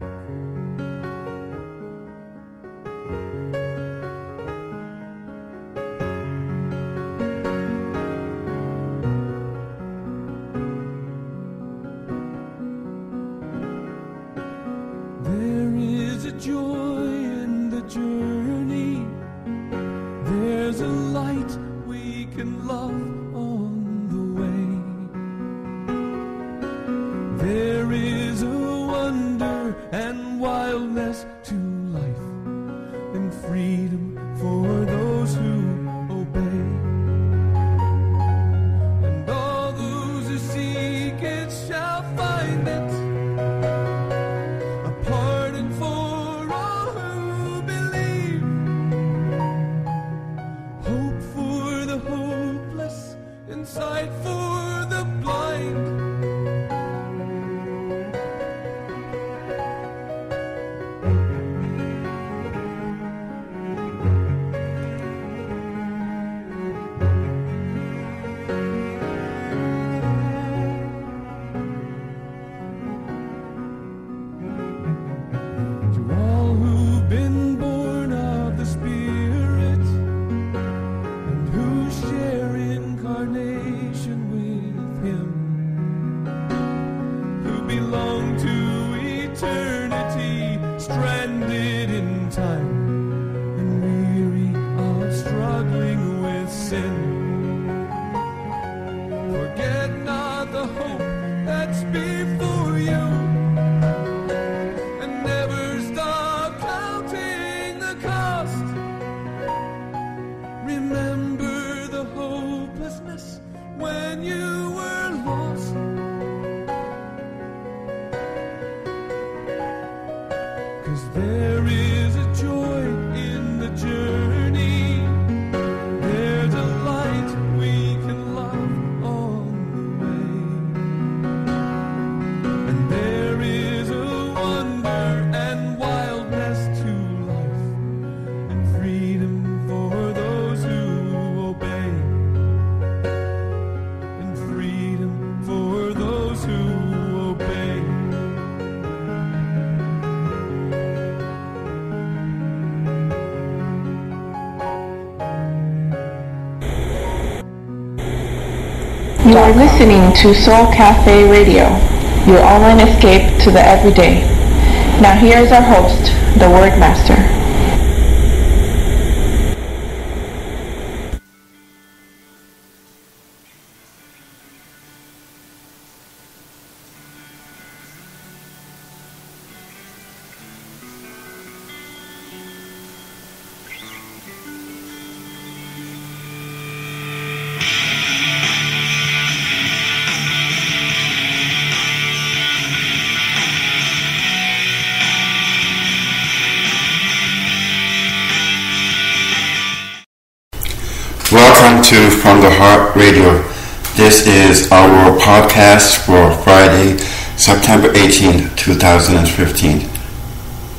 There with Him, who belong to eternity, stranded in time and weary of struggling with sin. Forget not the hope that's before listening to Soul Cafe Radio, your online escape to the everyday. Now here is our host, the Word Master. To From the Heart Radio. This is our podcast for Friday, September 18, 2015.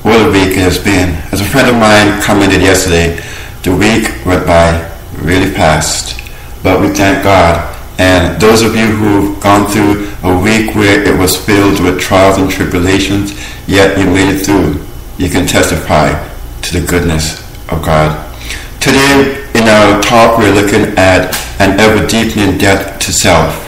What a week it has been. As a friend of mine commented yesterday, the week went by really fast. But we thank God. And those of you who've gone through a week where it was filled with trials and tribulations, yet you made it through, you can testify to the goodness of God. Today, in our talk, we're looking at an ever deepening death to self.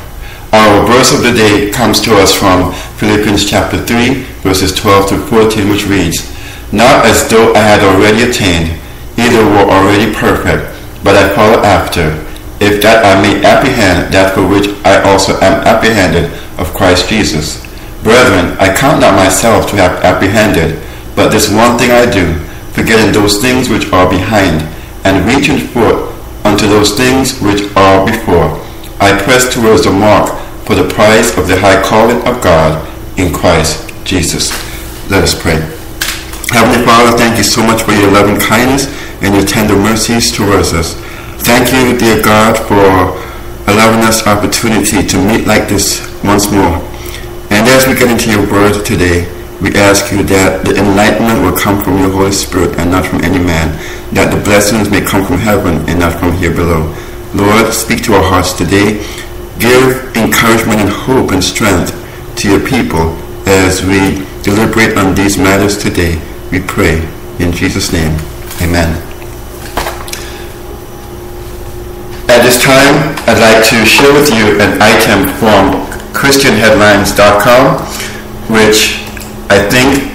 Our verse of the day comes to us from Philippians chapter 3, verses 12 to 14, which reads, Not as though I had already attained, either were already perfect, but I follow after, if that I may apprehend that for which I also am apprehended of Christ Jesus. Brethren, I count not myself to have apprehended, but this one thing I do, forgetting those things which are behind, and reaching forth unto those things which are before. I press towards the mark for the prize of the high calling of God in Christ Jesus. Let us pray. Heavenly Father, thank you so much for your loving kindness and your tender mercies towards us. Thank you, dear God, for allowing us opportunity to meet like this once more. And as we get into your word today, we ask you that the enlightenment will come from your Holy Spirit and not from any man, that the blessings may come from heaven and not from here below. Lord, speak to our hearts today. Give encouragement and hope and strength to your people as we deliberate on these matters today. We pray in Jesus' name. Amen. At this time, I'd like to share with you an item from ChristianHeadlines.com, which I think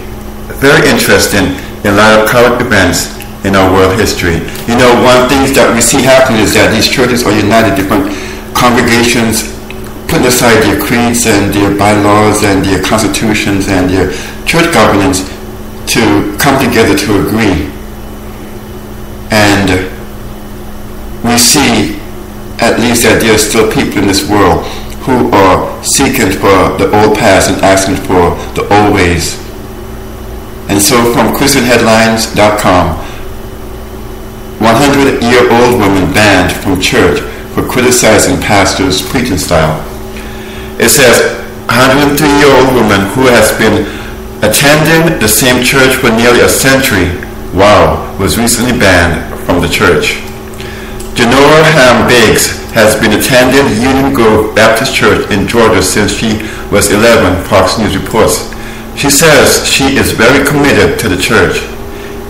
very interesting in a lot of current events in our world history. You know, one things that we see happening is that these churches are united, different congregations putting aside their creeds and their bylaws and their constitutions and their church governance to come together to agree. And we see at least that there are still people in this world who are seeking for the old past and asking for the old ways. And so from ChristianHeadlines.com, 100-year-old woman banned from church for criticizing pastor's preaching style. It says, 103-year-old woman who has been attending the same church for nearly a century, wow, was recently banned from the church. Genora Ham Biggs has been attending Union Grove Baptist Church in Georgia since she was 11, Fox News reports. She says she is very committed to the church.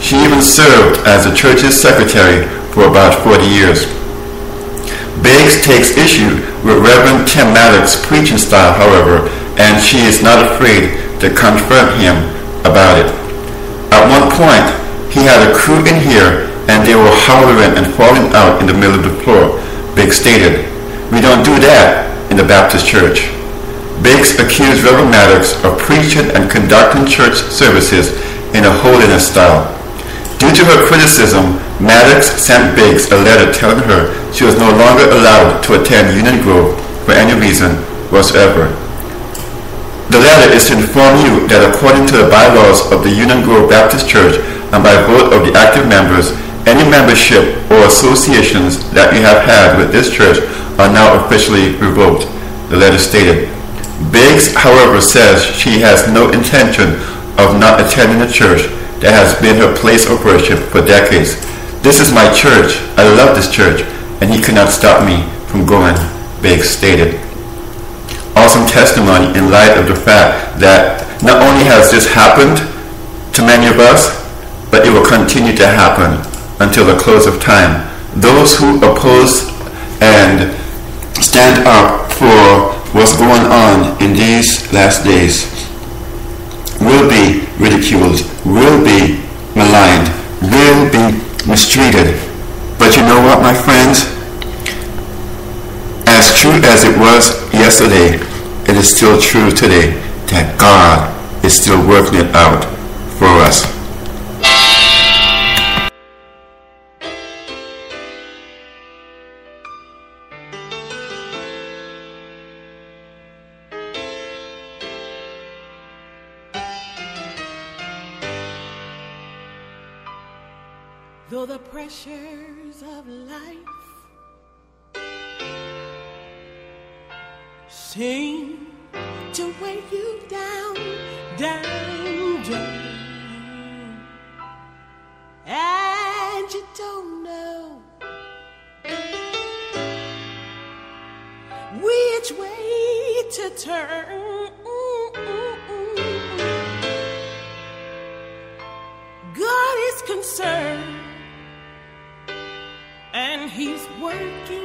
She even served as the church's secretary for about 40 years. Biggs takes issue with Reverend Tim Maddox's preaching style, however, and she is not afraid to confront him about it. At one point, he had a crew in here and they were hollering and falling out in the middle of the floor. Biggs stated, We don't do that in the Baptist church. Biggs accused Reverend Maddox of preaching and conducting church services in a holiness style. Due to her criticism, Maddox sent Biggs a letter telling her she was no longer allowed to attend Union Grove for any reason whatsoever. The letter is to inform you that according to the bylaws of the Union Grove Baptist Church and by vote of the active members, any membership or associations that you have had with this church are now officially revoked, the letter stated. Biggs, however, says she has no intention of not attending a church that has been her place of worship for decades. This is my church. I love this church, and he could not stop me from going, Biggs stated. Awesome testimony in light of the fact that not only has this happened to many of us, but it will continue to happen until the close of time. Those who oppose and stand up for what's going on in these last days will be ridiculed, will be maligned, will be mistreated. But you know what, my friends? As true as it was yesterday, it is still true today that God is still working it out for us. Seem to weigh you down, down, down, and you don't know which way to turn. God is concerned and he's working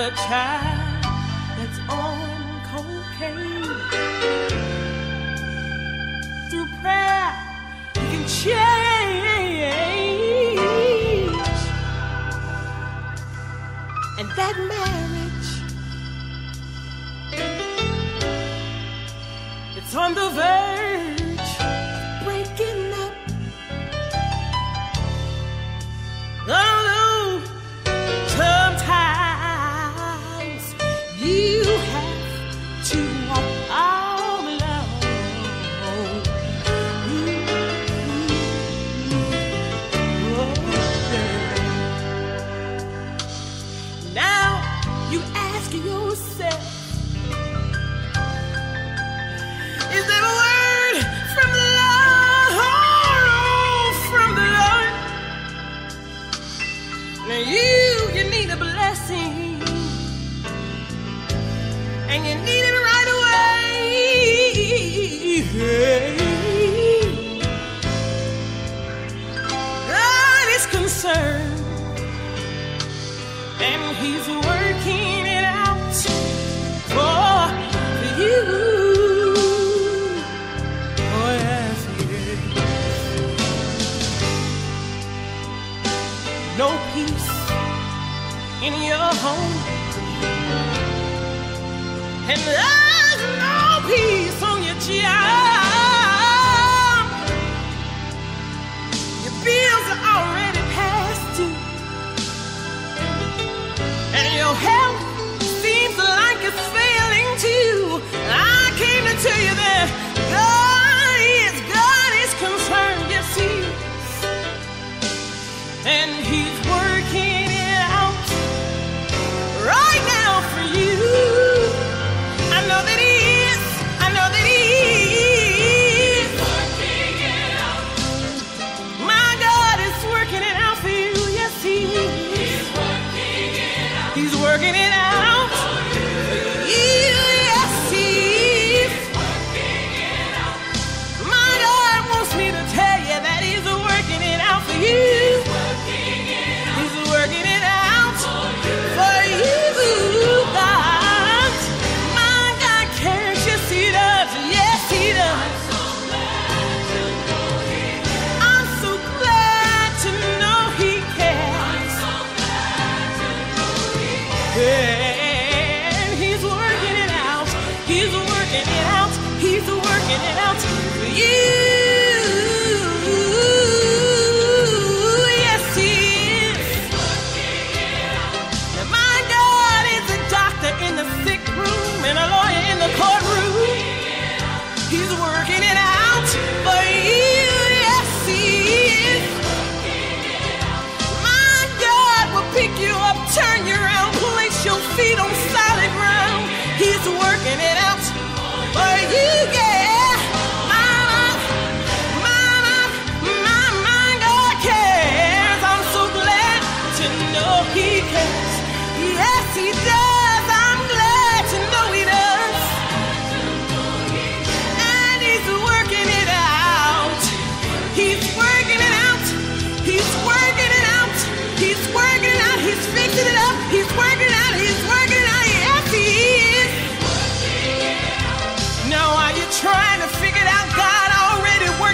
The child that's on cocaine. Through prayer you can change, and that marriage it's on the verge Now you, you need a blessing, and you need it right away. God is concerned, and He's working. in your home. And there's no peace on your job.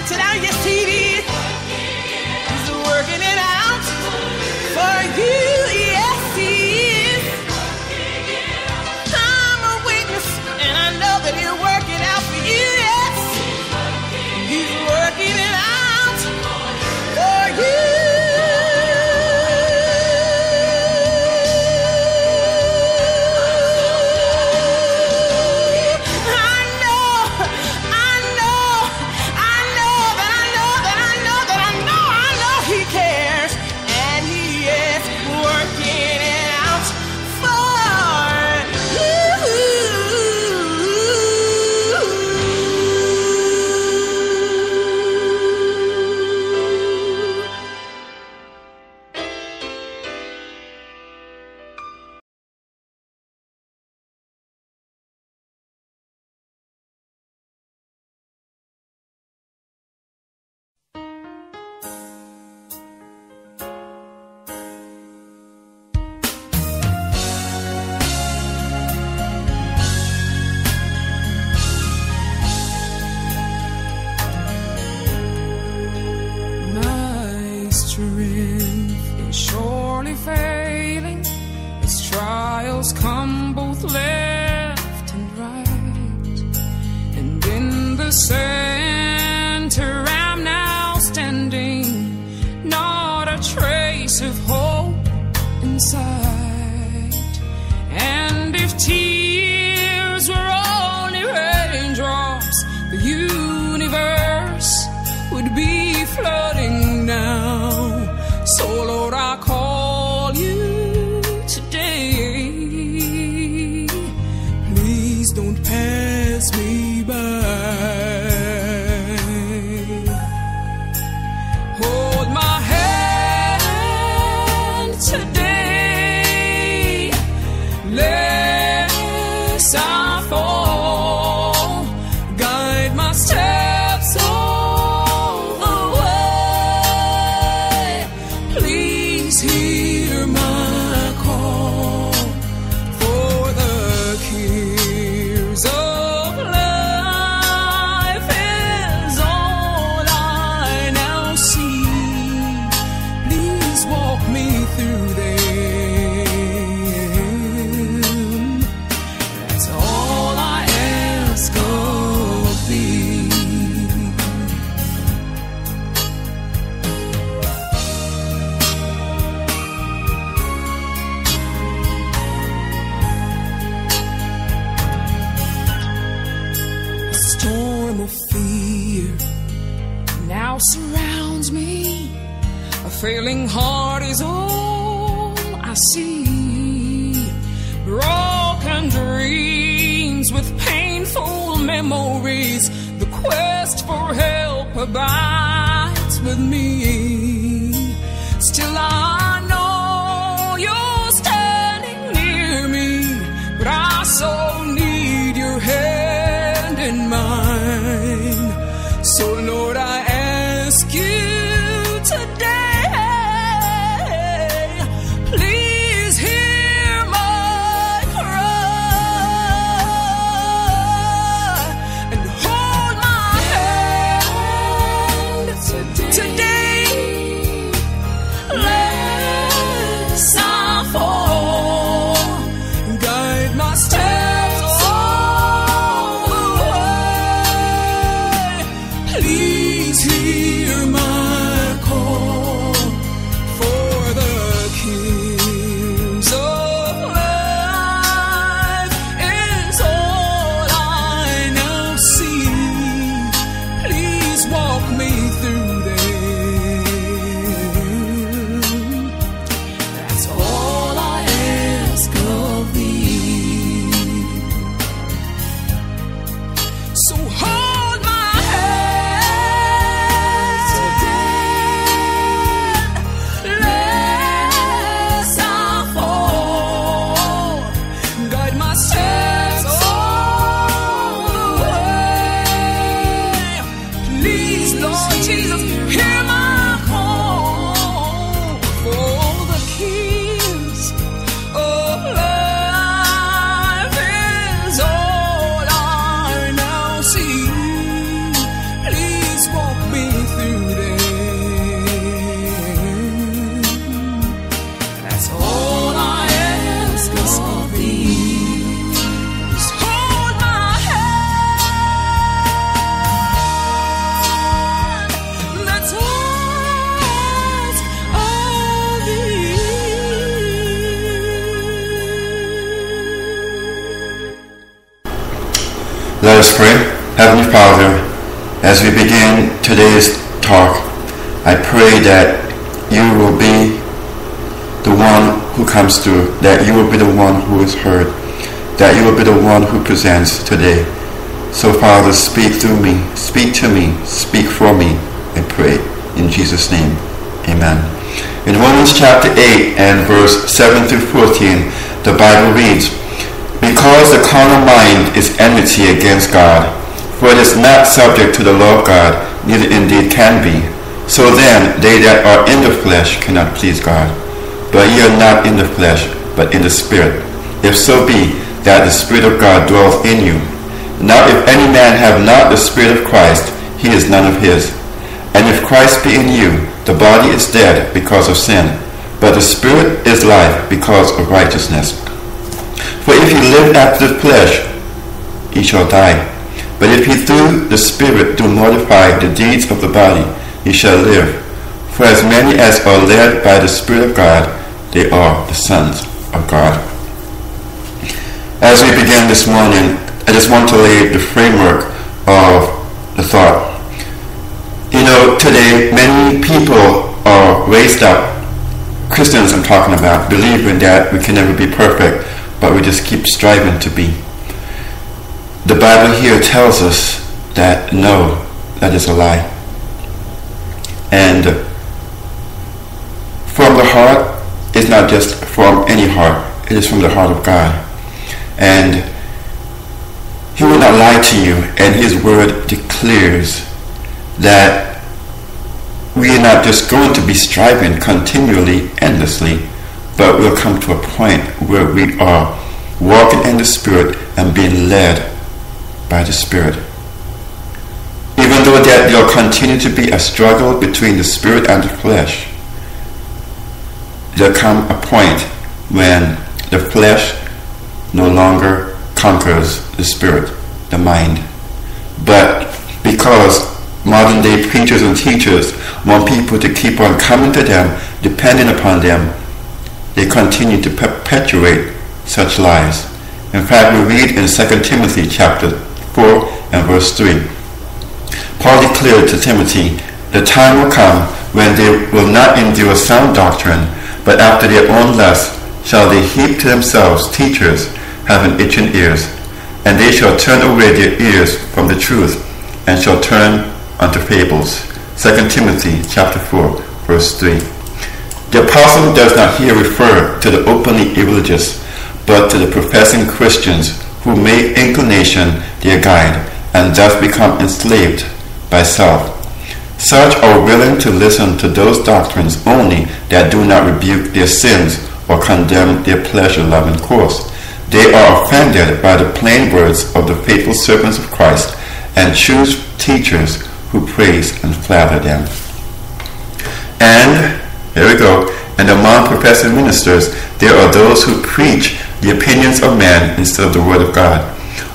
So now you Say. Surrounds me. A failing heart is all I see. Broken dreams with painful memories. The quest for help abides with me. Who heard, that you will be the one who presents today. So, Father, speak through me, speak to me, speak for me, I pray. In Jesus' name, amen. In Romans chapter 8 and verse 7 through 14, the Bible reads, Because the carnal mind is enmity against God, for it is not subject to the law of God, neither indeed can be. So then, they that are in the flesh cannot please God. But ye are not in the flesh, but in the Spirit. If so be that the Spirit of God dwells in you. Now if any man have not the Spirit of Christ, he is none of his. And if Christ be in you, the body is dead because of sin, but the Spirit is life because of righteousness. For if ye live after the flesh, ye shall die. But if ye through the Spirit do mortify the deeds of the body, ye shall live. For as many as are led by the Spirit of God, they are the sons of God. As we begin this morning, I just want to lay the framework of the thought. You know, today many people are raised up, Christians I'm talking about, believing that we can never be perfect, but we just keep striving to be. The Bible here tells us that no, that is a lie. And from the heart is not just from any heart, it is from the heart of God. And He will not lie to you, and His word declares that we are not just going to be striving continually, endlessly, but we'll come to a point where we are walking in the Spirit and being led by the Spirit. Even though that there'll continue to be a struggle between the Spirit and the flesh, there'll come a point when the flesh no longer conquers the Spirit, the mind. But because modern day preachers and teachers want people to keep on coming to them, depending upon them, they continue to perpetuate such lies. In fact, we read in 2 Timothy chapter 4 and verse 3. Paul declared to Timothy the time will come when they will not endure sound doctrine, but after their own lust shall they heap to themselves teachers having itching ears, and they shall turn away their ears from the truth, and shall turn unto fables. 2 Timothy chapter 4, verse 3. The apostle does not here refer to the openly irreligious, but to the professing Christians who make inclination their guide and thus become enslaved by self. Such are willing to listen to those doctrines only that do not rebuke their sins or condemn their pleasure-loving course. They are offended by the plain words of the faithful servants of Christ and choose teachers who praise and flatter them. And, here we go, and among professing ministers, there are those who preach the opinions of men instead of the word of God.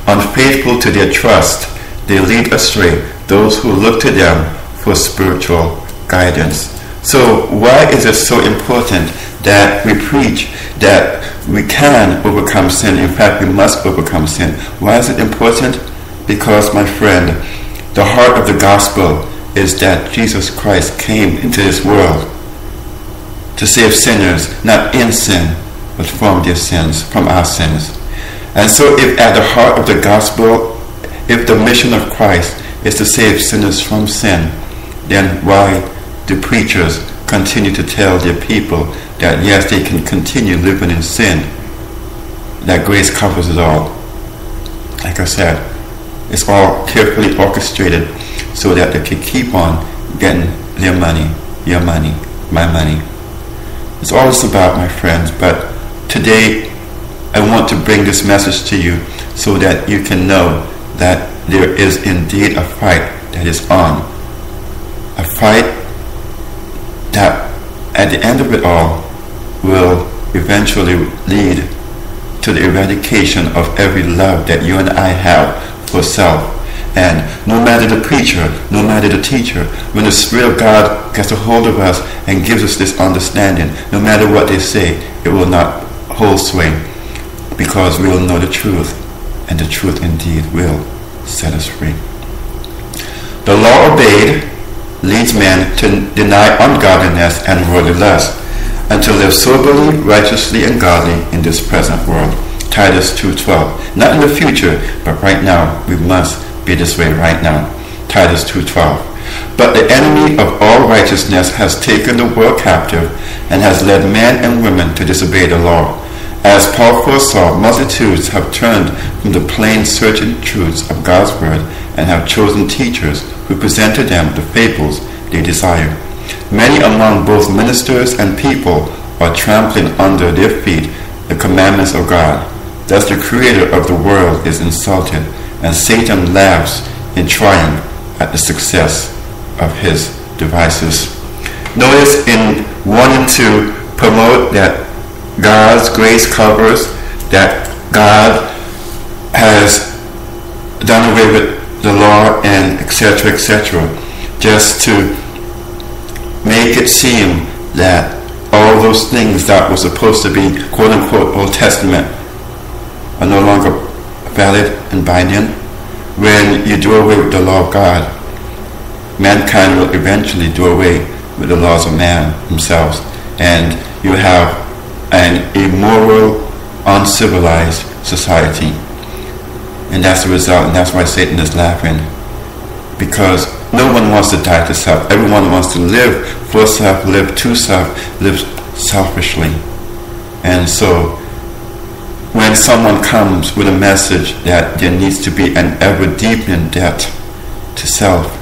Unfaithful to their trust, they lead astray those who look to them for spiritual guidance. So, why is it so important that we preach that we can overcome sin? In fact, we must overcome sin. Why is it important? Because, my friend, the heart of the gospel is that Jesus Christ came into this world to save sinners, not in sin, but from their sins, from our sins. And so, if at the heart of the gospel, if the mission of Christ is to save sinners from sin, then why do preachers continue to tell their people that yes, they can continue living in sin, that grace covers it all? Like I said, it's all carefully orchestrated so that they can keep on getting their money, your money, my money. It's all it's about, my friends, but today I want to bring this message to you so that you can know that there is indeed a fight that is on. A fight that at the end of it all will eventually lead to the eradication of every love that you and I have for self. And no matter the preacher, no matter the teacher, when the Spirit of God gets a hold of us and gives us this understanding, no matter what they say, it will not hold sway because we will know the truth, and the truth indeed will set us free. The law obeyed leads men to deny ungodliness and worldly lust, and to live soberly, righteously, and godly in this present world. Titus 2.12. Not in the future, but right now. We must be this way right now. Titus 2.12. But the enemy of all righteousness has taken the world captive and has led men and women to disobey the law. As Paul foresaw, multitudes have turned from the plain certain truths of God's word and have chosen teachers who present to them the fables they desire. Many among both ministers and people are trampling under their feet the commandments of God. Thus the creator of the world is insulted, and Satan laughs in triumph at the success of his devices. Notice in wanting to promote that God's grace covers, that God has done away with the law and etc. etc. just to make it seem that all those things that were supposed to be quote unquote Old Testament are no longer valid and binding. When you do away with the law of God, mankind will eventually do away with the laws of man themselves, and you have an immoral, uncivilized society. And that's the result, and that's why Satan is laughing. Because no one wants to die to self. Everyone wants to live for self, live to self, live selfishly. And so, when someone comes with a message that there needs to be an ever deepening debt to self,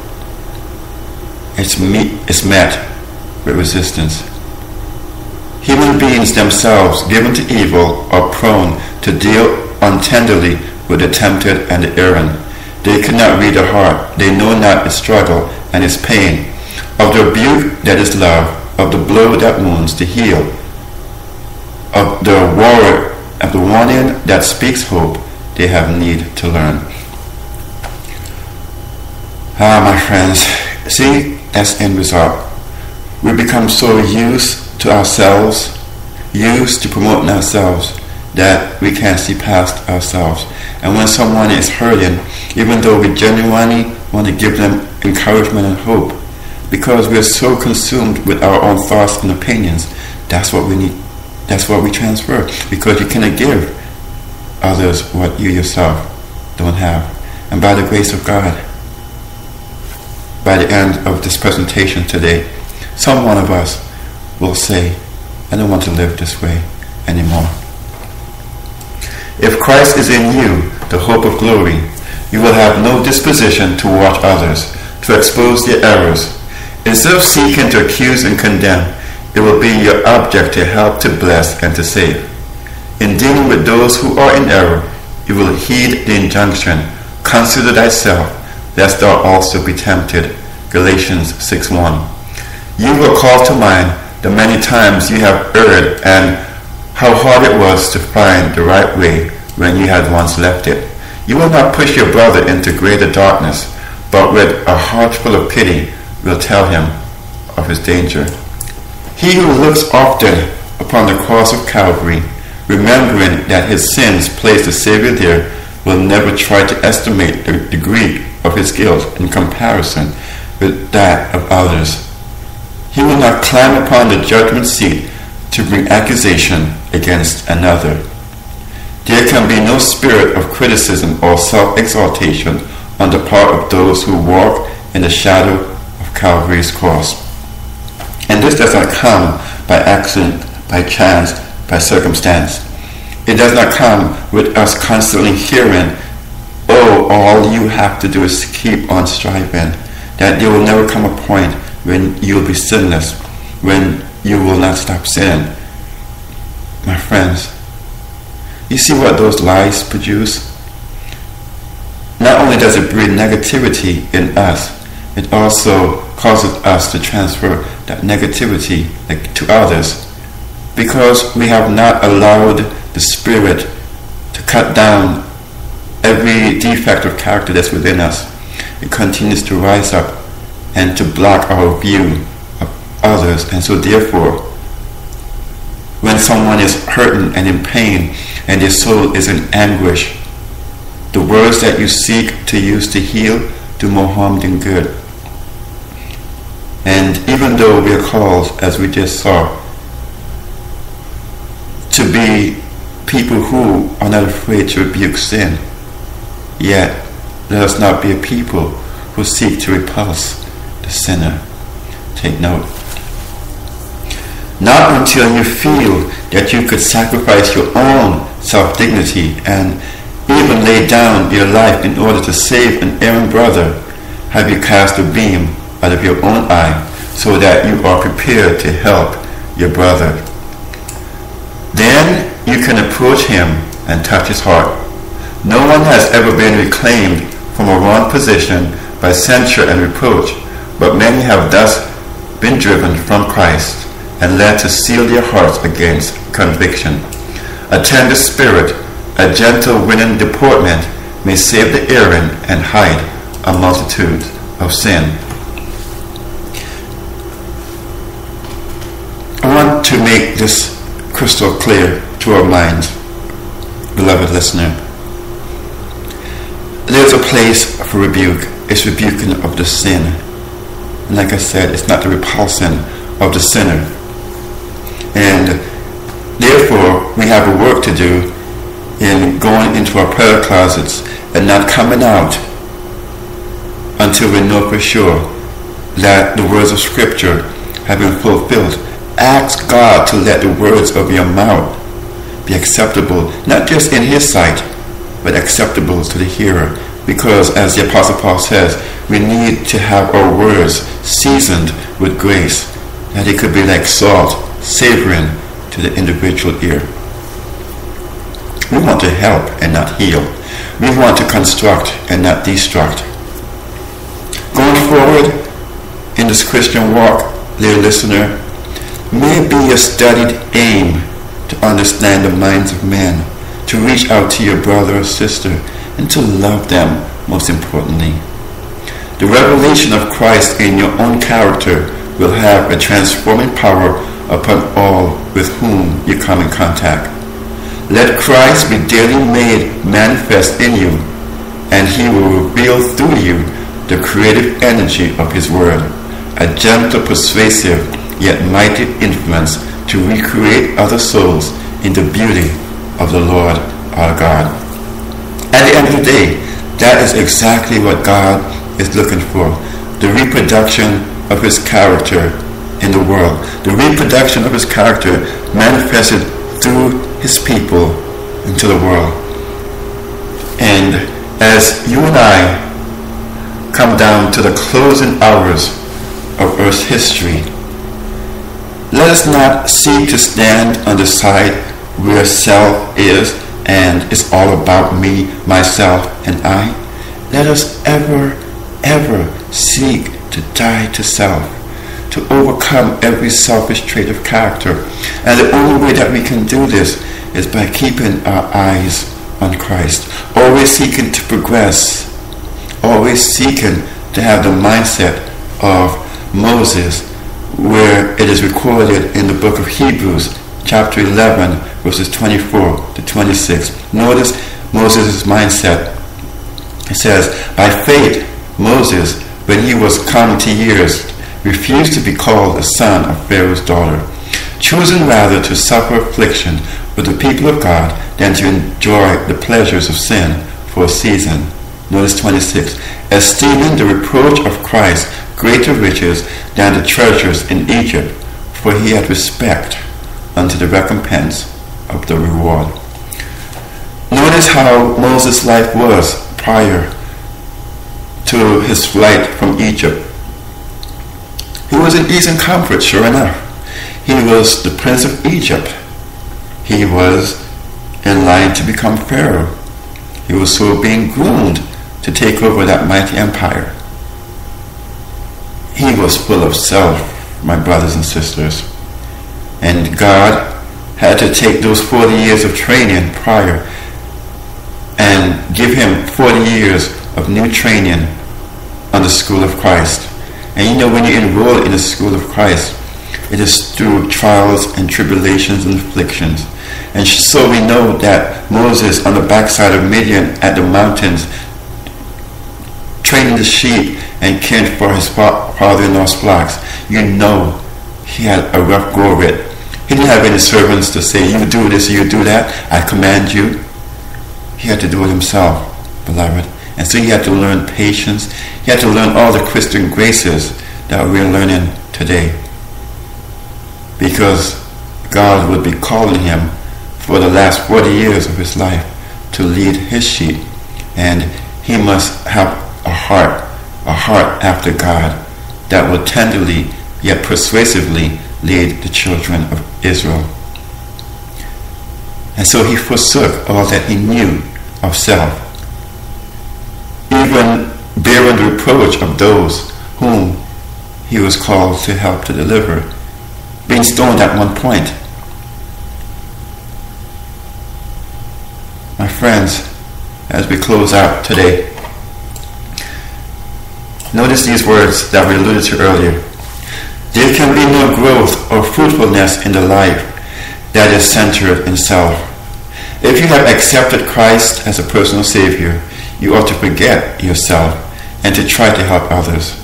it's, me- it's met with resistance. Human beings themselves, given to evil, are prone to deal untenderly with the tempted and the erring. They cannot read the heart. They know not its struggle and its pain. Of the rebuke that is love, of the blow that wounds to heal, of the word, of the warning that speaks hope, they have need to learn. Ah, my friends, see, that's end result. We become so used to ourselves, used to promoting ourselves, that we can't see past ourselves. And when someone is hurting, even though we genuinely want to give them encouragement and hope, because we are so consumed with our own thoughts and opinions. That's what we need. That's what we transfer because you cannot give others what you yourself don't have. And by the grace of God, by the end of this presentation today, some one of us will say, I don't want to live this way anymore. If Christ is in you, the hope of glory, you will have no disposition to watch others, to expose their errors. Instead of seeking to accuse and condemn, it will be your object to help, to bless, and to save. In dealing with those who are in error, you will heed the injunction, consider thyself, lest thou also be tempted. Galatians 6.1 You will call to mind the many times you have erred and how hard it was to find the right way when you had once left it. You will not push your brother into greater darkness, but with a heart full of pity will tell him of his danger. He who looks often upon the cross of Calvary, remembering that his sins placed the Savior there, will never try to estimate the degree of his guilt in comparison with that of others. He will not climb upon the judgment seat to bring accusation against another. There can be no spirit of criticism or self exaltation on the part of those who walk in the shadow of Calvary's cross. And this does not come by accident, by chance, by circumstance. It does not come with us constantly hearing, oh, all you have to do is keep on striving. That there will never come a point when you will be sinless, when you will not stop sinning. My friends, you see what those lies produce? Not only does it breed negativity in us, it also causes us to transfer that negativity to others because we have not allowed the Spirit to cut down every defect of character that's within us. It continues to rise up and to block our view others. And so, therefore, when someone is hurting and in pain and their soul is in anguish, the words that you seek to use to heal do more harm than good. And even though we are called, as we just saw, to be people who are not afraid to rebuke sin, yet let us not be a people who seek to repulse the sinner. Take note. Not until you feel that you could sacrifice your own self dignity and even lay down your life in order to save an erring brother have you cast a beam out of your own eye so that you are prepared to help your brother. Then you can approach him and touch his heart. No one has ever been reclaimed from a wrong position by censure and reproach, but many have thus been driven from Christ and led to seal their hearts against conviction. A tender spirit, a gentle winning deportment may save the erring and hide a multitude of sin. I want to make this crystal clear to our minds, beloved listener. There's a place for rebuke. It's rebuking of the sin. And like I said, it's not the repulsing of the sinner. And therefore, we have a work to do in going into our prayer closets and not coming out until we know for sure that the words of Scripture have been fulfilled. Ask God to let the words of your mouth be acceptable, not just in His sight, but acceptable to the hearer. Because, as the Apostle Paul says, we need to have our words seasoned with grace, that it could be like salt, savoring to the individual ear. We want to help and not heal. We want to construct and not destruct. Going forward in this Christian walk, dear listener, may be your studied aim to understand the minds of men, to reach out to your brother or sister, and to love them most importantly. The revelation of Christ in your own character will have a transforming power upon all with whom you come in contact. Let Christ be daily made manifest in you, and he will reveal through you the creative energy of his word a gentle, persuasive, yet mighty influence to recreate other souls in the beauty of the Lord our God. At the end of the day, that is exactly what God is looking for. The reproduction of his character in the world. The reproduction of his character manifested through his people into the world. And as you and I come down to the closing hours of Earth's history, let us not seek to stand on the side where self is and it's all about me, myself, and I. Let us ever, ever seek to die to self, to overcome every selfish trait of character. And the only way that we can do this is by keeping our eyes on Christ, always seeking to progress, always seeking to have the mindset of Moses, where it is recorded in the book of Hebrews, chapter 11, verses 24 to 26. Notice Moses' mindset. It says, By faith, Moses, when he was come to years, refused to be called a son of Pharaoh's daughter, choosing rather to suffer affliction with the people of God than to enjoy the pleasures of sin for a season. Notice 26. Esteeming the reproach of Christ greater riches than the treasures in Egypt, for he had respect unto the recompense of the reward. Notice how Moses' life was prior to his flight from Egypt. He was in and comfort, sure enough. He was the prince of Egypt. He was in line to become Pharaoh. He was so being groomed to take over that mighty empire. He was full of self, my brothers and sisters. And God had to take those 40 years of training prior and give him 40 years of new training on the school of Christ. And you know, when you enroll in the school of Christ, it is through trials and tribulations and afflictions. And so we know that Moses on the backside of Midian at the mountains, training the sheep and caring for his father-in-law's flocks, you know he had a rough go of it. He didn't have any servants to say, you do this, you do that, I command you. He had to do it himself, beloved. And so he had to learn patience. He had to learn all the Christian graces that we're learning today. Because God would be calling him for the last 40 years of his life to lead his sheep. And he must have a heart, a heart after God that will tenderly yet persuasively lead the children of Israel. And so he forsook all that he knew of self, even bearing the reproach of those whom he was called to help to deliver, being stoned at one point. My friends, as we close out today, notice these words that we alluded to earlier. There can be no growth or fruitfulness in the life that is centered in self. If you have accepted Christ as a personal Savior, you ought to forget yourself and to try to help others.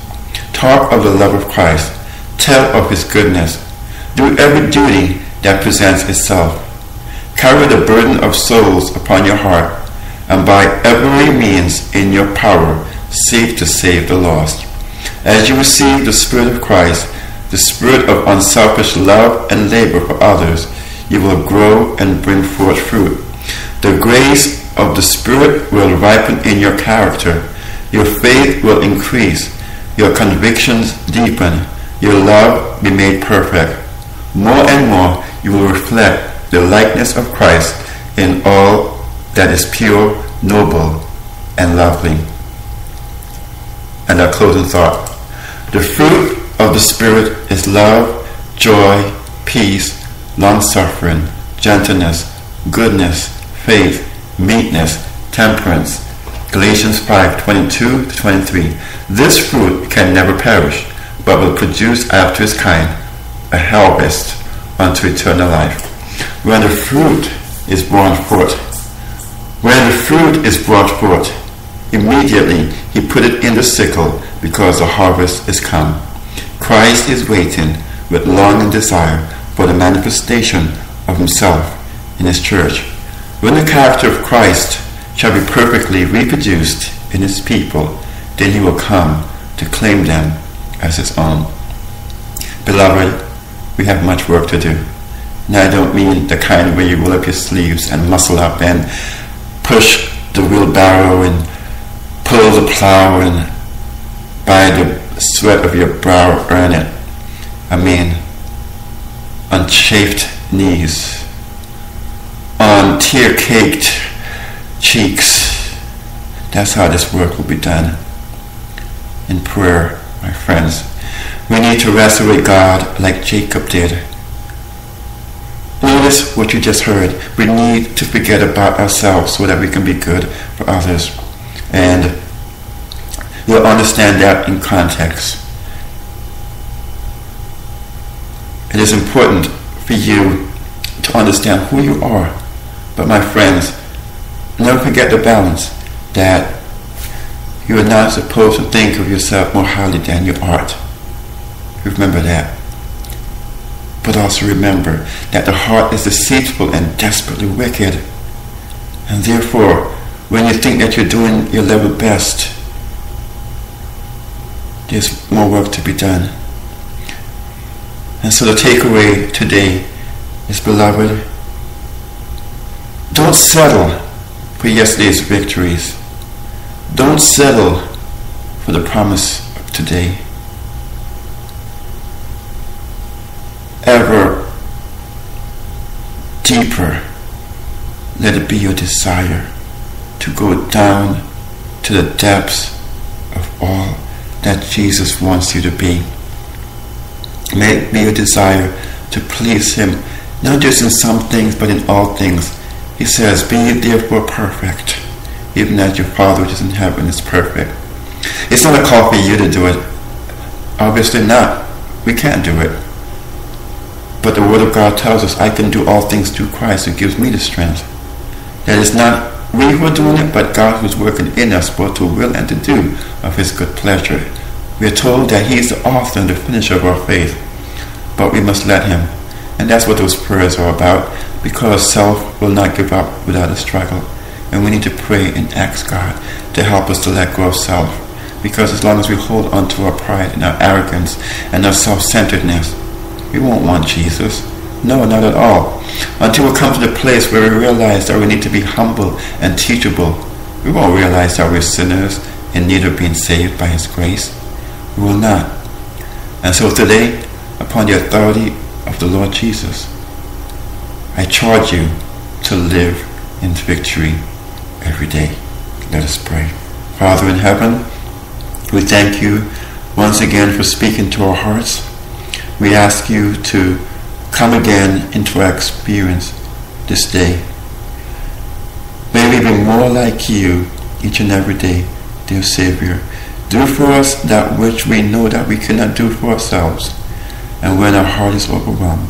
Talk of the love of Christ. Tell of His goodness. Do every duty that presents itself. Carry the burden of souls upon your heart, and by every means in your power, seek to save the lost. As you receive the Spirit of Christ, the spirit of unselfish love and labor for others, you will grow and bring forth fruit. The grace of the Spirit will ripen in your character. Your faith will increase. Your convictions deepen. Your love be made perfect. More and more you will reflect the likeness of Christ in all that is pure, noble, and lovely. And our closing thought. The fruit of the Spirit is love, joy, peace, long suffering, gentleness, goodness, faith, meekness, temperance. Galatians 5 22 to 23. This fruit can never perish, but will produce after its kind a harvest unto eternal life. When the fruit is born forth, when the fruit is brought forth, immediately he put it in the sickle because the harvest is come. Christ is waiting with longing desire for the manifestation of himself in his church. When the character of Christ shall be perfectly reproduced in his people, then he will come to claim them as his own. Beloved, we have much work to do. And I don't mean the kind where you roll up your sleeves and muscle up and push the wheelbarrow and pull the plow and by the sweat of your brow earn it. I mean, on chafed knees, on tear-caked cheeks. That's how this work will be done. In prayer, my friends. We need to wrestle with God like Jacob did. Notice what you just heard. We need to forget about ourselves so that we can be good for others. And you'll understand that in context. It is important for you to understand who you are. But my friends, never forget the balance that you are not supposed to think of yourself more highly than you ought. Remember that. But also remember that the heart is deceitful and desperately wicked. And therefore, when you think that you're doing your level best, there's more work to be done. And so the takeaway today is, beloved, don't settle for yesterday's victories. Don't settle for the promise of today. Ever deeper, let it be your desire to go down to the depths of all that Jesus wants you to be. May it be your desire to please Him, not just in some things, but in all things. He says, Be therefore perfect, even as your Father which is in heaven is perfect. It's not a call for you to do it. Obviously not. We can't do it. But the Word of God tells us, I can do all things through Christ who gives me the strength. That is not we who are doing it, but God who's working in us both to will and to do of His good pleasure. We are told that He is the author and the finisher of our faith, but we must let Him. And that's what those prayers are about, because self will not give up without a struggle. And we need to pray and ask God to help us to let go of self. Because as long as we hold on to our pride and our arrogance and our self-centeredness, we won't want Jesus. No, not at all. Until we come to the place where we realize that we need to be humble and teachable, we won't realize that we're sinners in need of being saved by His grace. We will not. And so today, upon the authority of the Lord Jesus, I charge you to live in victory every day. Let us pray. Father in heaven, we thank you once again for speaking to our hearts. We ask you to come again into our experience this day. May we be more like you each and every day, dear Savior. Do for us that which we know that we cannot do for ourselves. And when our heart is overwhelmed,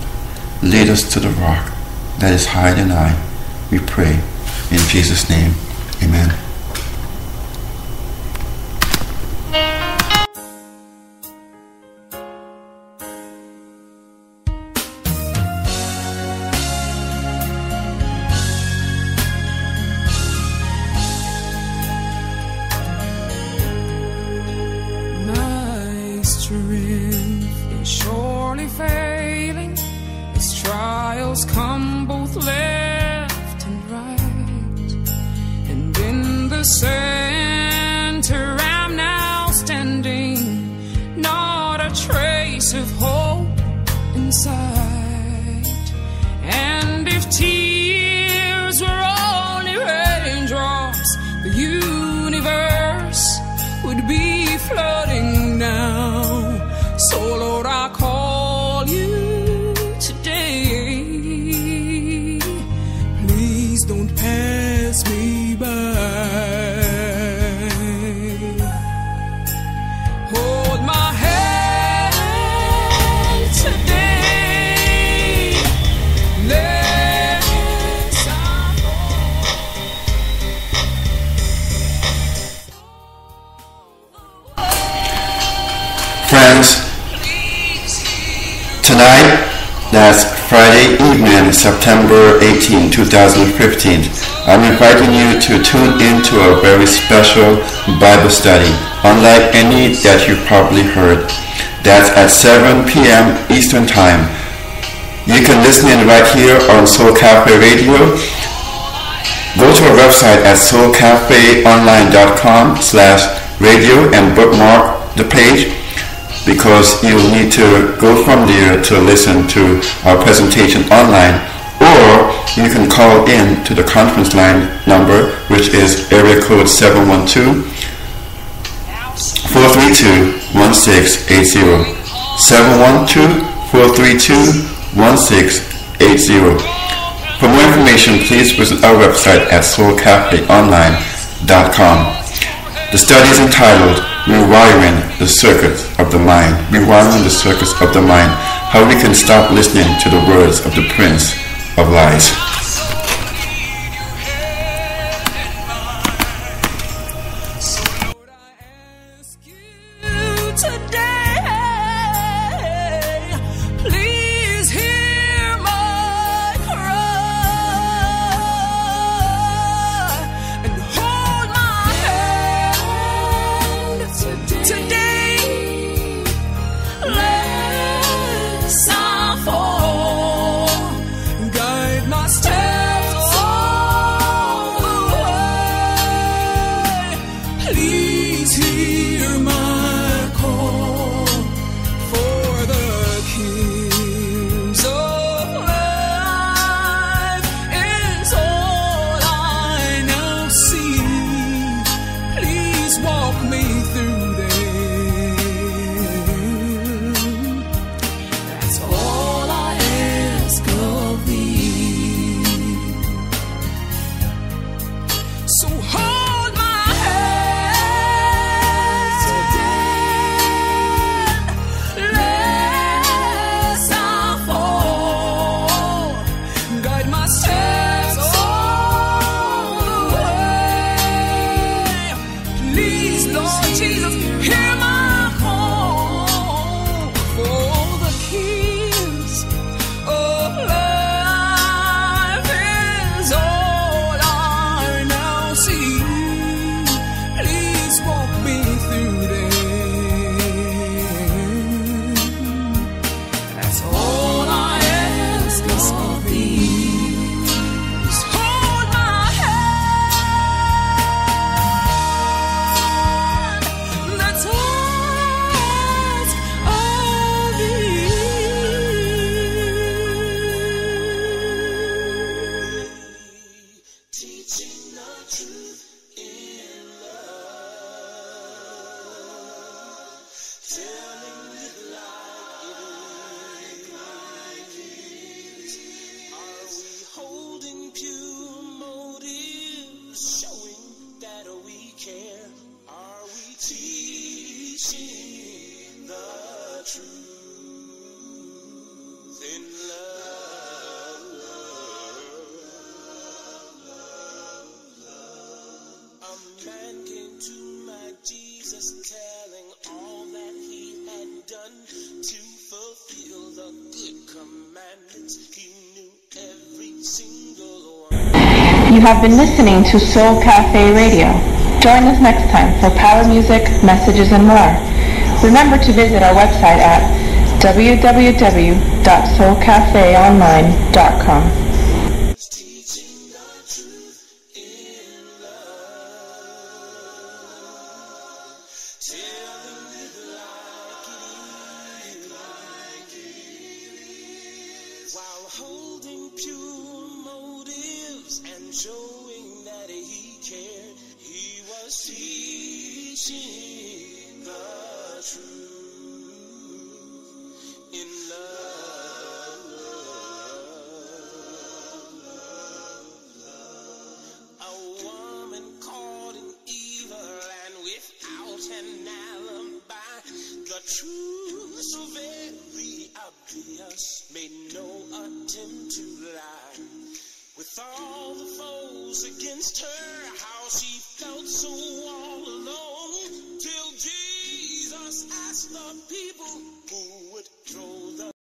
lead us to the rock that is higher than I. We pray in Jesus' name. Amen. Friday evening, September 18, 2015. I'm inviting you to tune in to a very special Bible study, unlike any that you've probably heard. That's at 7 p.m. Eastern Time. You can listen in right here on Soul Cafe Radio. Go to our website at soulcafeonline.com slash radio and bookmark the page because you'll need to go from there to listen to our presentation online or you can call in to the conference line number which is area code 712 432-1680 712-432-1680 For more information, please visit our website at soulcafeonline.com. The study is entitled Rewiring the Circuits of the Mind. Rewiring the Circuits of the Mind. How we can stop listening to the words of the Prince of Lies. Came to my Jesus telling all that he had done to fulfill the good commandments. He knew every single one. You have been listening to Soul Cafe Radio. Join us next time for power music, messages, and more. Remember to visit our website at www.soulcafeonline.com.